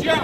chien